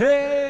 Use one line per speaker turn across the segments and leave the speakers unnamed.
Hey!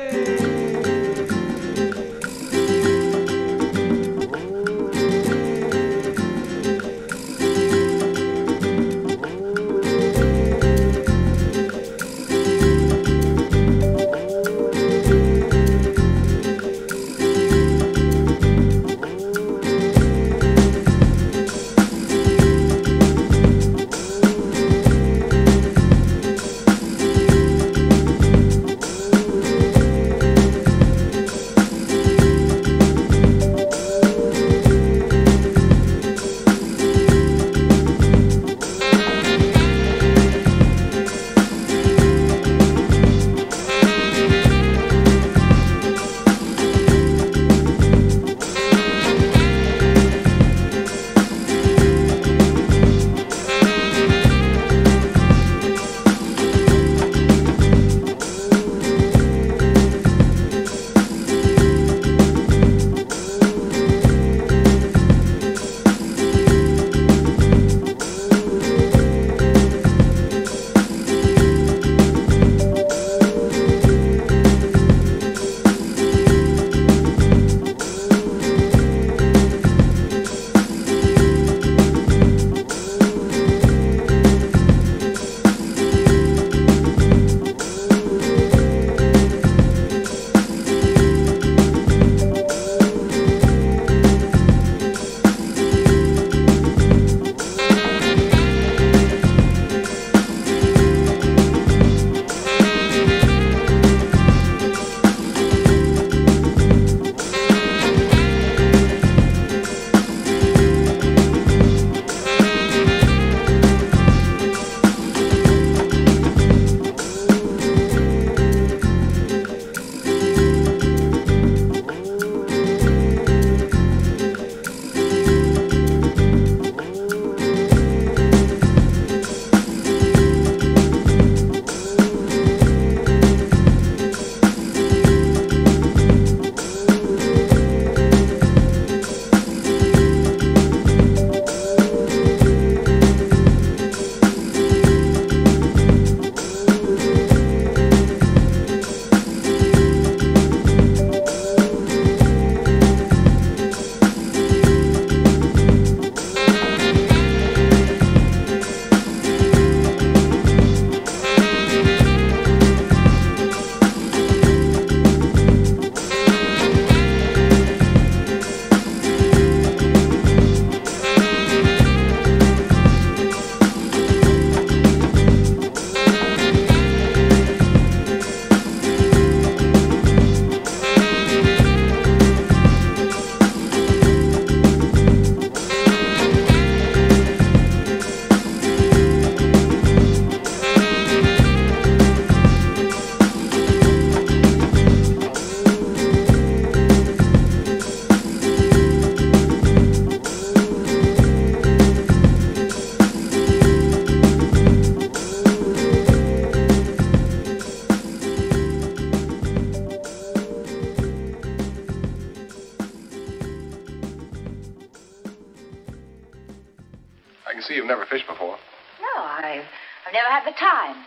I can see you've never fished before.
No, I've, I've never had the time.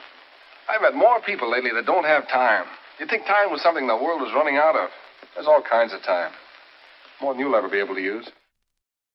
I've met more people lately that don't have time. You'd think time was something the world was running out of. There's all kinds of time. More than you'll ever be able to use.